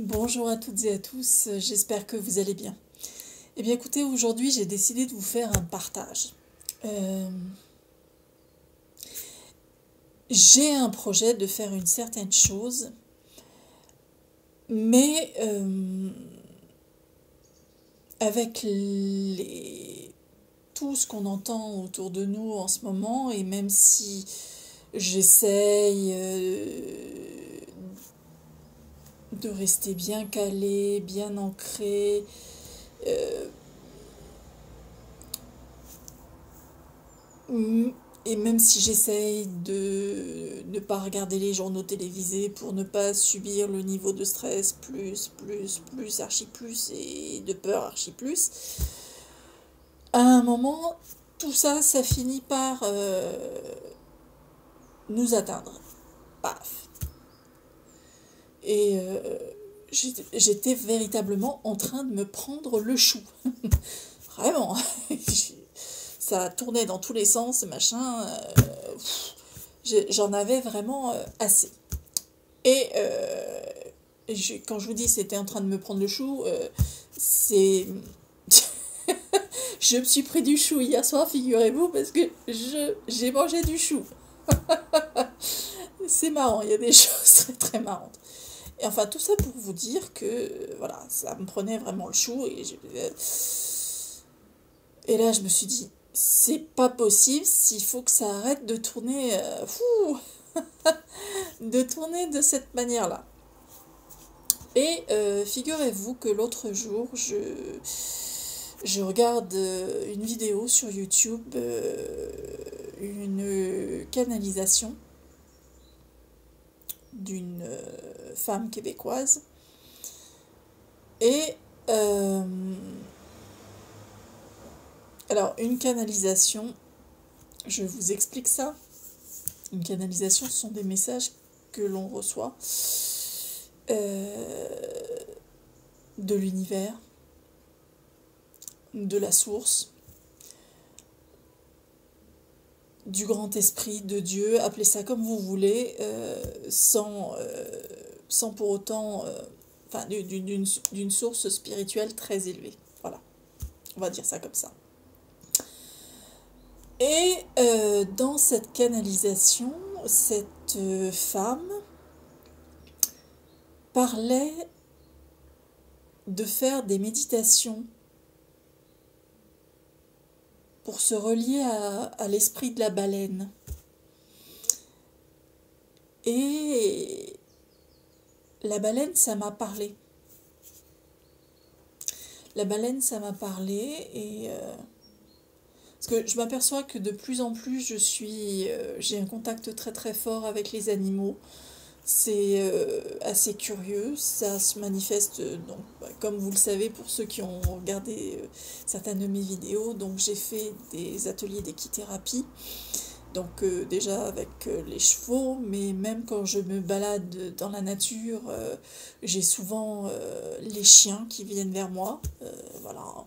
Bonjour à toutes et à tous, j'espère que vous allez bien. Eh bien écoutez, aujourd'hui j'ai décidé de vous faire un partage. Euh, j'ai un projet de faire une certaine chose, mais euh, avec tout ce qu'on entend autour de nous en ce moment, et même si j'essaye euh, de rester bien calé, bien ancré, euh, et même si j'essaye de ne pas regarder les journaux télévisés pour ne pas subir le niveau de stress plus, plus, plus, archi plus et de peur archi plus, à un moment, tout ça, ça finit par euh, nous atteindre. Paf. Et euh, j'étais véritablement en train de me prendre le chou. Vraiment. Ça tournait dans tous les sens, machin. Euh, j'en avais vraiment euh, assez. Et quand je vous dis c'était en train de me prendre le chou, c'est. je me suis pris du chou hier soir, figurez-vous, parce que j'ai mangé du chou. c'est marrant, il y a des choses très très marrantes. Et enfin, tout ça pour vous dire que, voilà, ça me prenait vraiment le chou. Et, et là, je me suis dit, c'est pas possible, s'il faut que ça arrête de tourner, euh, de tourner de cette manière-là. Et euh, figurez-vous que l'autre jour, je, je regarde euh, une vidéo sur YouTube, une canalisation d'une euh, femme québécoise. Et euh, alors, une canalisation, je vous explique ça. Une canalisation, ce sont des messages que l'on reçoit euh, de l'univers, de la source, du grand esprit, de Dieu, appelez ça comme vous voulez, euh, sans, euh, sans pour autant, euh, enfin, d'une source spirituelle très élevée. Voilà, on va dire ça comme ça. Et dans cette canalisation, cette femme parlait de faire des méditations pour se relier à, l'esprit de la baleine. Et la baleine, ça m'a parlé. La baleine, ça m'a parlé et euh, parce que je m'aperçois que de plus en plus, je suis, euh, j'ai un contact très très fort avec les animaux. C'est euh, assez curieux, ça se manifeste, donc, bah, comme vous le savez pour ceux qui ont regardé euh, certaines de mes vidéos, donc j'ai fait des ateliers d'équithérapie, donc euh, déjà avec les chevaux, mais même quand je me balade dans la nature, j'ai souvent les chiens qui viennent vers moi, voilà.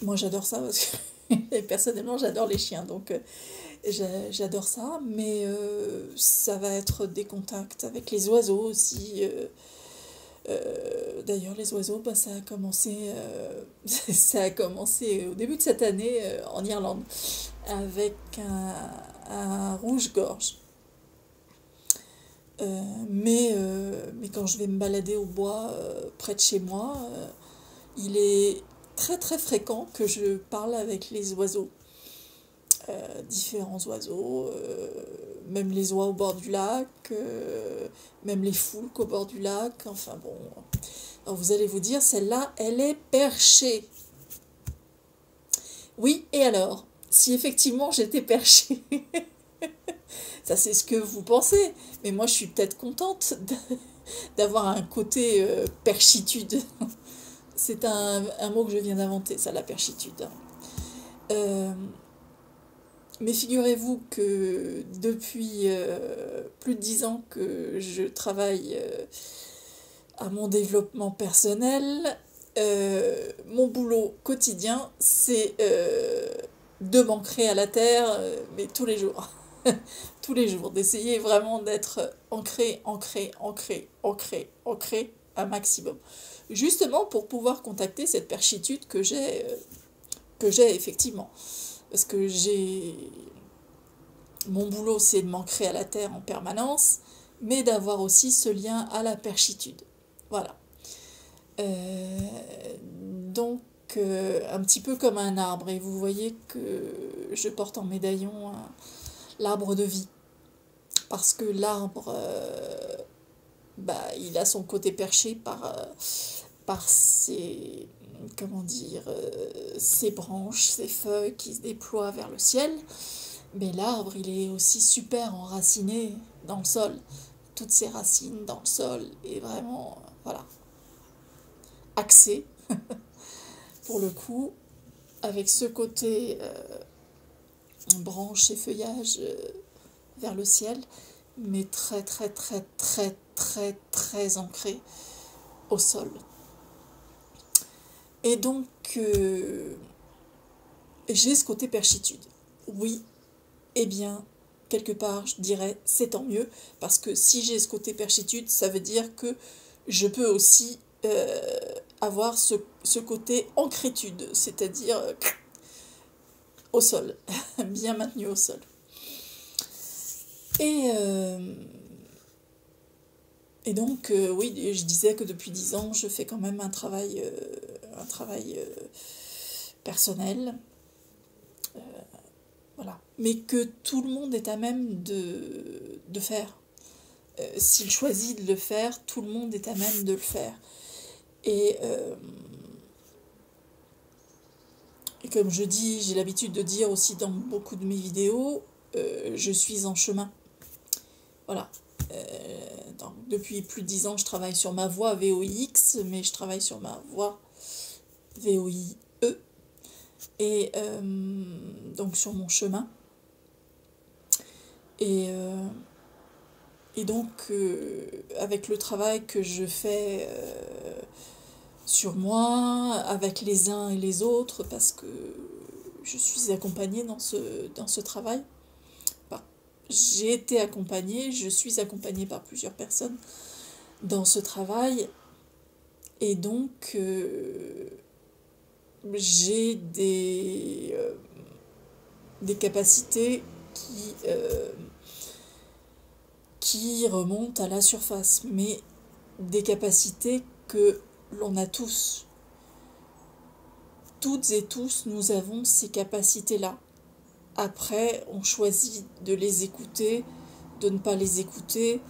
moi j'adore ça parce que personnellement j'adore les chiens, donc J'adore ça, mais euh, ça va être des contacts avec les oiseaux aussi. Euh, euh, d'ailleurs, les oiseaux, bah, ça, a commencé, ça a commencé au début de cette année en Irlande avec un, rouge-gorge. mais, mais quand je vais me balader au bois près de chez moi, il est très très fréquent que je parle avec les oiseaux. Euh, différents oiseaux, euh, même les oies au bord du lac, euh, même les foulques au bord du lac. Enfin bon, alors vous allez vous dire, celle-là, elle est perchée. Oui, et alors? Si effectivement j'étais perchée, ça c'est ce que vous pensez, mais moi je suis peut-être contente d'avoir un côté perchitude. C'est un, un, mot que je viens d'inventer, ça, la perchitude. Euh, mais figurez-vous que depuis euh, plus de dix ans que je travaille euh, à mon développement personnel, euh, mon boulot quotidien, c'est de m'ancrer à la terre, mais tous les jours. tous les jours, d'essayer vraiment d'être ancré, ancré, ancré, ancré, ancré un maximum. Justement pour pouvoir contacter cette perchitude que j'ai que j'ai effectivement. Parce que j'ai mon boulot, c'est de m'ancrer à la terre en permanence, mais d'avoir aussi ce lien à la perchitude. Voilà. Euh, donc, euh, un petit peu comme un arbre, et vous voyez que je porte en médaillon l'arbre de vie. Parce que l'arbre, euh, bah, il a son côté perché par, par ses, comment dire, ses branches, ses feuilles qui se déploient vers le ciel. Mais l'arbre, il est aussi super enraciné dans le sol. Toutes ses racines dans le sol et vraiment, voilà, axé pour le coup, avec ce côté euh, branche et feuillage euh, vers le ciel, mais très très très très très très ancré au sol. Et donc, euh, j'ai ce côté perchitude. Oui, eh bien, quelque part, je dirais, c'est tant mieux, parce que si j'ai ce côté perchitude, ça veut dire que je peux aussi euh, avoir ce, côté ancrétude, c'est-à-dire au sol, bien maintenu au sol. Et, euh, et donc, oui, je disais que depuis dix ans, je fais quand même un travail, un travail personnel voilà. Mais que tout le monde est à même de, de faire. Euh, s'il choisit de le faire, tout le monde est à même de le faire. Et, euh, comme je dis, j'ai l'habitude de dire aussi dans beaucoup de mes vidéos, euh, je suis en chemin. Voilà. Donc, depuis plus de dix ans, je travaille sur ma voix VOIX, mais je travaille sur ma voix VOIE et euh, donc sur mon chemin. Et, euh, et donc, euh, avec le travail que je fais sur moi, avec les uns et les autres, parce que je suis accompagnée dans ce, dans ce travail. j'ai été accompagnée, je suis accompagnée par plusieurs personnes dans ce travail. Et donc, j'ai des, euh, capacités qui, euh, qui remontent à la surface, mais des capacités que l'on a tous. Toutes et tous, nous avons ces capacités-là. Après, on choisit de les écouter, de ne pas les écouter,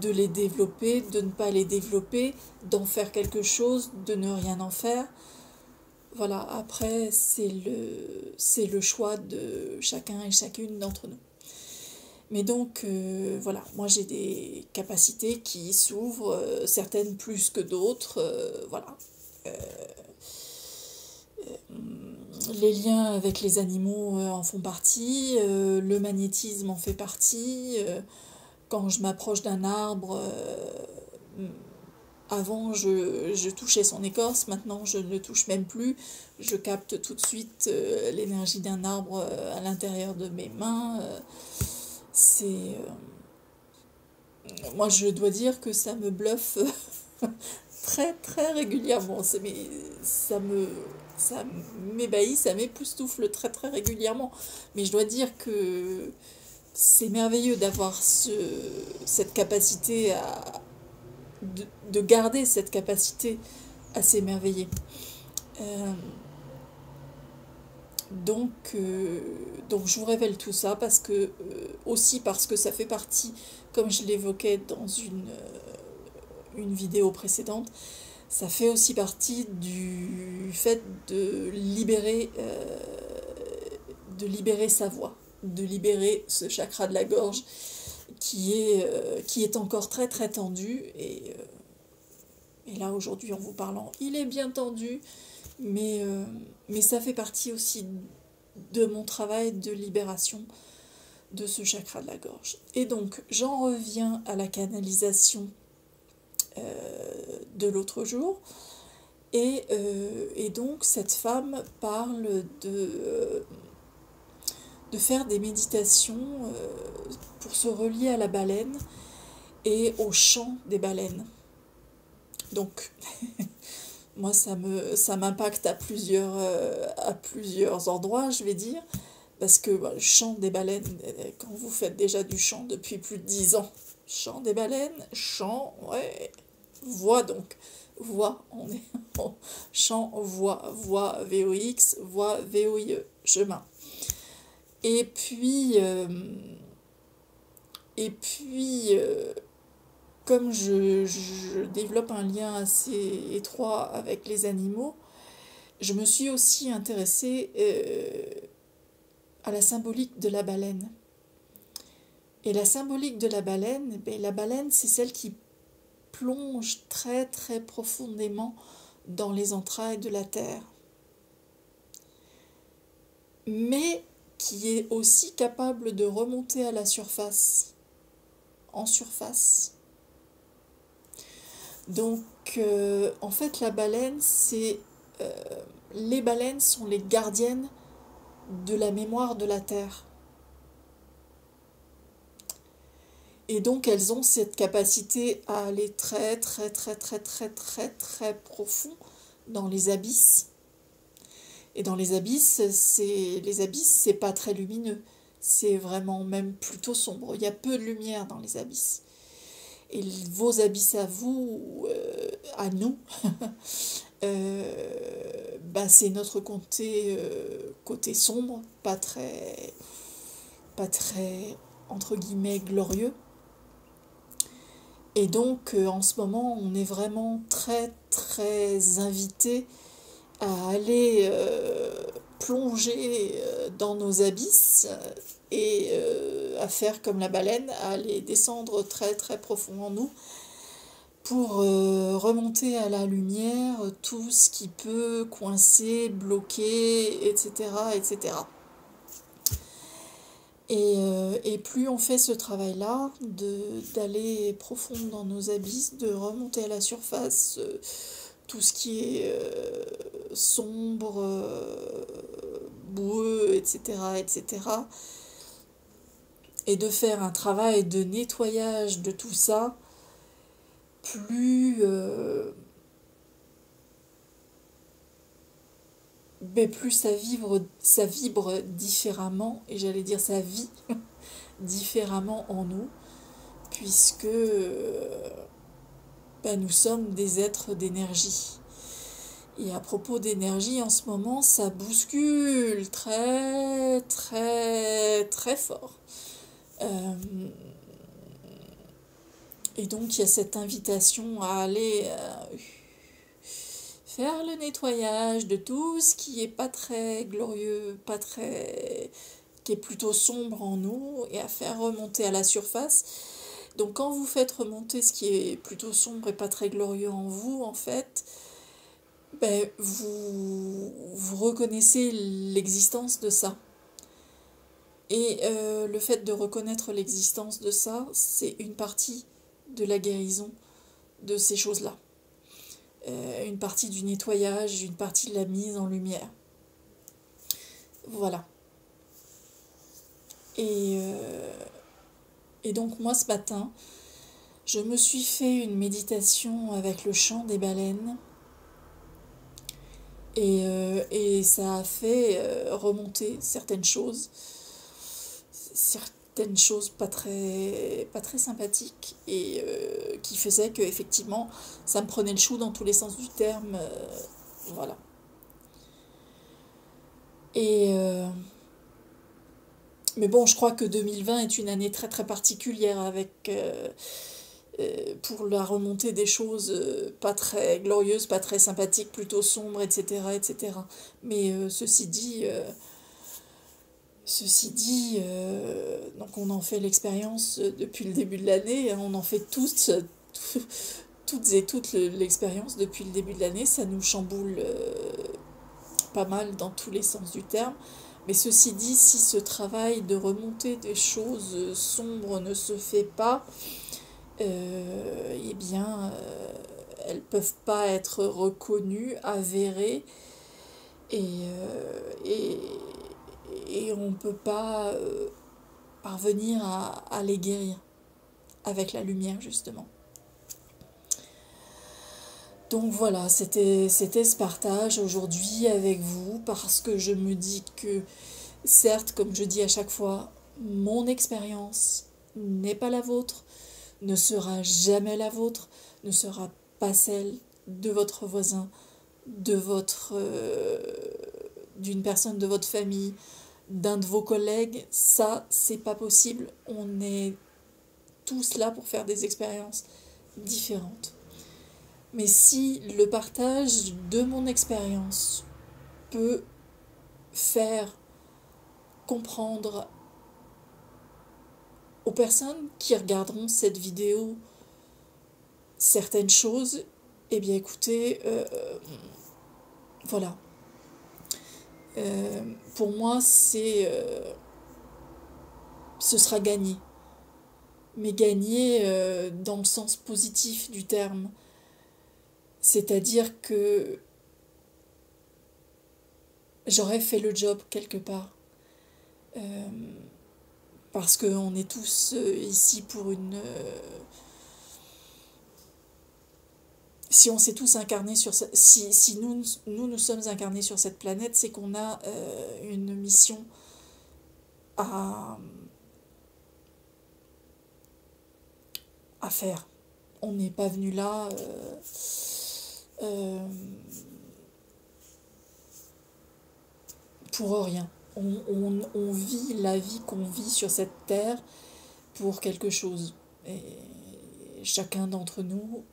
de les développer, de ne pas les développer, d'en faire quelque chose, de ne rien en faire. Voilà, après, c'est le, le choix de chacun et chacune d'entre nous. Mais donc, euh, voilà, moi j'ai des capacités qui s'ouvrent, euh, certaines plus que d'autres, euh, voilà. les liens avec les animaux en font partie, le magnétisme en fait partie. quand je m'approche d'un arbre, avant, je, touchais son écorce, maintenant je ne le touche même plus. Je capte tout de suite euh, l'énergie d'un arbre euh, à l'intérieur de mes mains. Euh, c'est. moi, je dois dire que ça me bluffe très, très régulièrement. ça me. Ça m'ébahit, ça m'époustoufle très, très régulièrement. Mais je dois dire que c'est merveilleux d'avoir cette capacité à de, garder cette capacité à s'émerveiller. Euh, donc, euh, donc je vous révèle tout ça parce que euh, aussi parce que ça fait partie, comme je l'évoquais dans une, une vidéo précédente, ça fait aussi partie du fait de libérer, de libérer sa voix, de libérer ce chakra de la gorge qui est, euh, qui est encore très très tendu. Et, euh, et là aujourd'hui en vous parlant, il est bien tendu, mais, euh, mais ça fait partie aussi de mon travail de libération de ce chakra de la gorge. Et donc j'en reviens à la canalisation de l'autre jour. Et, et, donc cette femme parle de, de faire des méditations pour se relier à la baleine et au chant des baleines. Donc, moi, ça me ça m'impacte à plusieurs, à plusieurs endroits, je vais dire. Parce que le chant des baleines, quand vous faites déjà du chant depuis plus de 10 ans, chant des baleines, chant, ouais, voix donc, voix, on est en chant, voix, voix, VOX, voix, VOIE, chemin. Et puis, euh, et puis euh, comme je, développe un lien assez étroit avec les animaux, je me suis aussi intéressée euh, à la symbolique de la baleine. Et la symbolique de la baleine, ben, la baleine, c'est celle qui plonge très très profondément dans les entrailles de la terre, mais qui est aussi capable de remonter à la surface, en surface. Donc, euh, en fait, la baleine, c'est euh, les baleines sont les gardiennes de la mémoire de la Terre. Et donc elles ont cette capacité à aller très très très très très très très profond dans les abysses. Et dans les abysses, c'est les abysses, c'est pas très lumineux, c'est vraiment même plutôt sombre. Il y a peu de lumière dans les abysses. Et vos abysses à vous, euh, à nous, euh, bah, c'est notre côté, euh, côté sombre, pas très, pas très, entre guillemets, glorieux. Et donc, euh, en ce moment, on est vraiment très, très invité à aller plonger dans nos abysses et à faire comme la baleine, à aller descendre très, très profond en nous pour euh, remonter à la lumière tout ce qui peut coincer, bloquer, etc. etc. Et, euh, et plus on fait ce travail-là, d'aller profond dans nos abysses, de remonter à la surface euh, tout ce qui est sombre, boueux, etc., etc., et de faire un travail de nettoyage de tout ça, plus euh, plus ça vibre ça vibre différemment et j'allais dire ça vit différemment en nous puisque ben, nous sommes des êtres d'énergie et à propos d'énergie en ce moment ça bouscule très très très fort euh, et donc il y a cette invitation à aller euh, faire le nettoyage de tout ce qui est pas très glorieux, pas très qui est plutôt sombre en nous et à faire remonter à la surface. Donc quand vous faites remonter ce qui est plutôt sombre et pas très glorieux en vous, en fait, ben, vous, reconnaissez l'existence de ça. Et euh, le fait de reconnaître l'existence de ça, c'est une partie de la guérison de ces choses-là. Euh, une partie du nettoyage, une partie de la mise en lumière. Voilà. Euh, et donc moi ce matin, je me suis fait une méditation avec le chant des baleines. Et, euh, et ça a fait remonter certaines choses certaines choses pas très, pas très sympathiques et euh, qui faisaient que effectivement ça me prenait le chou dans tous les sens du terme. Euh, voilà. Et euh, mais bon, je crois que 2020 est une année très très particulière avec pour la remontée des choses pas très glorieuses, pas très sympathiques, plutôt sombres, etc. etc. Mais ceci dit, Ceci dit, euh, donc on en fait l'expérience depuis le début de l'année, hein, on en fait toutes, et toutes l'expérience depuis le début de l'année, ça nous chamboule euh, pas mal dans tous les sens du terme. Mais ceci dit, si ce travail de remonter des choses sombres ne se fait pas, euh, eh bien, elles ne peuvent pas être reconnues, avérées, et, et et on ne peut pas euh, parvenir à, les guérir avec la lumière justement. Donc voilà, c'était ce partage aujourd'hui avec vous parce que je me dis que certes, comme je dis à chaque fois, mon expérience n'est pas la vôtre, ne sera jamais la vôtre, ne sera pas celle de votre voisin, de votre euh, d'une personne de votre famille, d'un de vos collègues, ça c'est pas possible. On est tous là pour faire des expériences différentes. Mais si le partage de mon expérience peut faire comprendre aux personnes qui regarderont cette vidéo certaines choses, eh bien écoutez, euh, voilà. Euh, pour moi, c'est. Euh, ce sera gagné. Mais gagné dans le sens positif du terme. C'est-à-dire que j'aurais fait le job quelque part. Parce qu'on est tous ici pour une si on s'est tous incarnés sur si, si nous, nous nous sommes incarnés sur cette planète, c'est qu'on a euh, une mission à, à faire. On n'est pas venu là euh, euh, pour rien. On, vit la vie qu'on vit sur cette terre pour quelque chose. Et chacun d'entre nous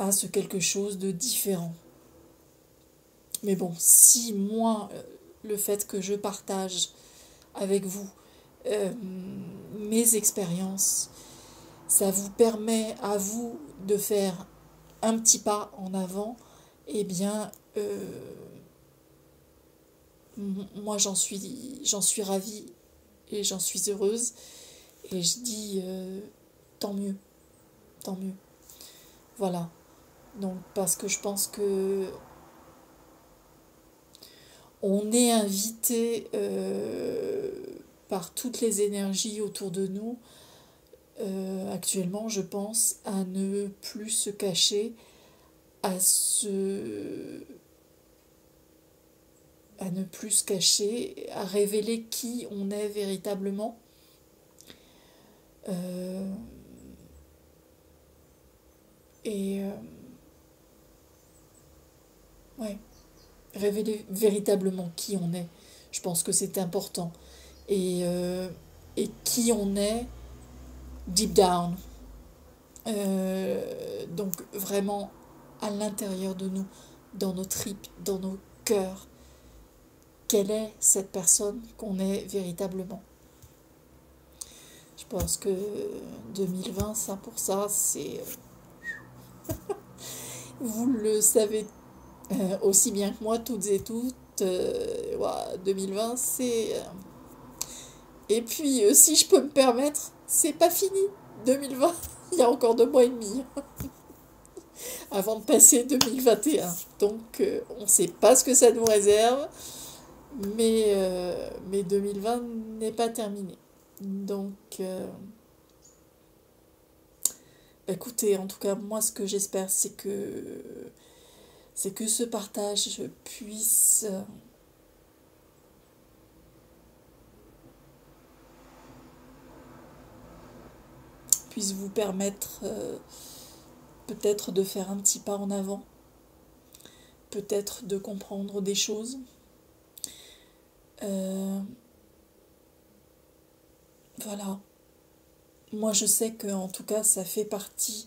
à ce quelque chose de différent. Mais bon, si moi, euh, le fait que je partage avec vous euh, mes expériences, ça vous permet à vous de faire un petit pas en avant, eh bien, euh, moi j'en suis, j'en suis ravie et j'en suis heureuse. Et je dis tant mieux, tant mieux. Voilà. Donc parce que je pense que on est invité euh, par toutes les énergies autour de nous euh, actuellement, je pense, à ne plus se cacher, à se à ne plus se cacher, à révéler qui on est véritablement. Euh, et Ouais. Révéler véritablement qui on est. Je pense que c'est important. Et, euh, et qui on est deep down. Euh, donc vraiment à l'intérieur de nous, dans nos tripes, dans nos cœurs. Quelle est cette personne qu'on est véritablement Je pense que 2020, ça pour ça, c'est... Euh, vous le savez euh, aussi bien que moi, toutes et toutes. 2020, euh, c'est. Et puis, si je peux me permettre, c'est pas fini. 2020, il y a encore deux mois et demi. avant de passer 2021. Donc, on ne sait pas ce que ça nous réserve, mais, mais 2020 n'est pas terminé. Donc, écoutez, en tout cas, moi, ce que j'espère, c'est que c'est que ce partage puisse puisse vous permettre euh, peut-être de faire un petit pas en avant, peut-être de comprendre des choses. Euh, voilà. Moi je sais que en tout cas ça fait partie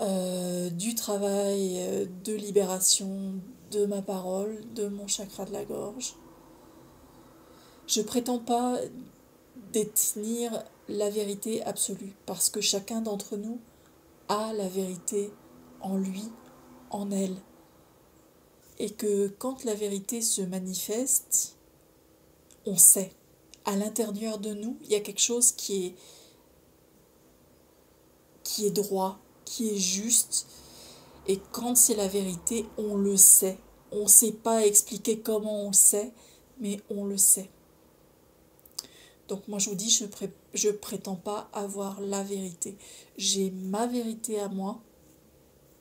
euh, du travail euh, de libération de ma parole, de mon chakra de la gorge. Je prétends pas détenir la vérité absolue parce que chacun d'entre nous a la vérité en lui, en elle. Et que quand la vérité se manifeste, on sait. À l'intérieur de nous, il y a quelque chose qui est qui est droit, qui est juste. Et quand c'est la vérité, on le sait. on ne sait pas expliquer comment on le sait, mais on le sait. Donc moi je vous dis, je ne prétends pas avoir la vérité. J'ai ma vérité à moi,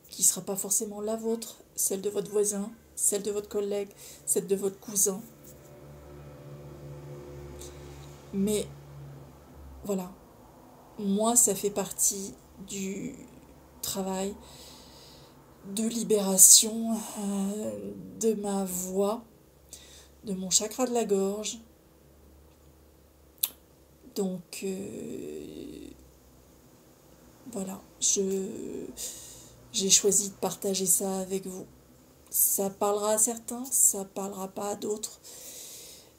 qui ne sera pas forcément la vôtre, celle de votre voisin, celle de votre collègue, celle de votre cousin. Mais voilà, moi ça fait partie du travail de libération euh, de ma voix, de mon chakra de la gorge. Donc euh, voilà, je j'ai choisi de partager ça avec vous. Ça parlera à certains, ça parlera pas à d'autres.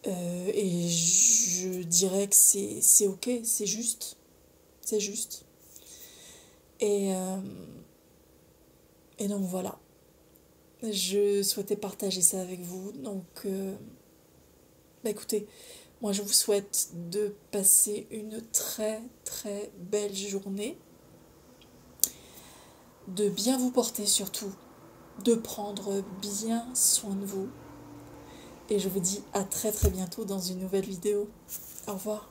Euh, et je dirais que c'est ok, c'est juste. C'est juste. Et, euh, et donc voilà. Je souhaitais partager ça avec vous. Donc, euh, bah écoutez, moi je vous souhaite de passer une très très belle journée. De bien vous porter surtout. De prendre bien soin de vous. Et je vous dis à très très bientôt dans une nouvelle vidéo. Au revoir.